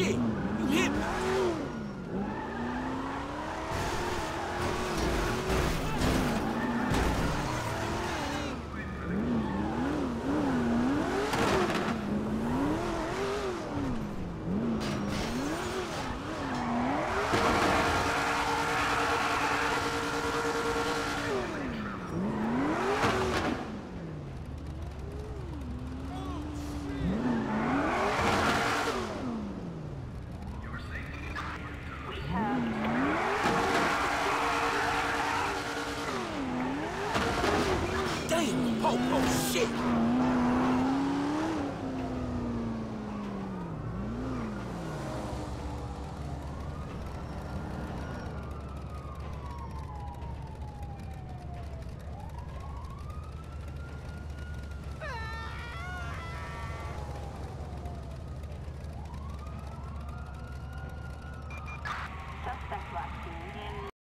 Shit! You hit me! you Dang! Oh, oh, shit!